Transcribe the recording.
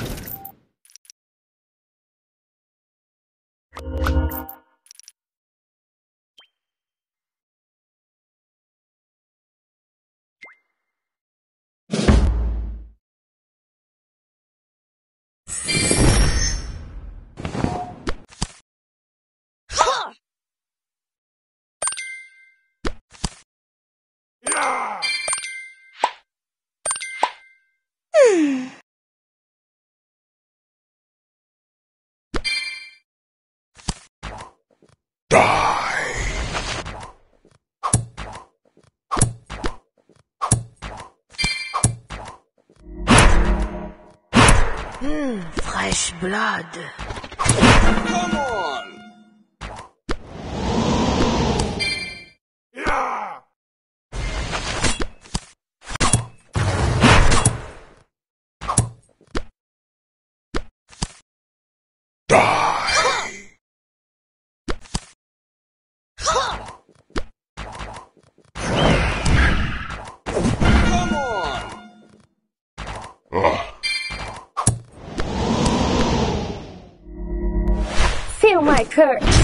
you Hmm, fresh blood. Come on! Feel my curse.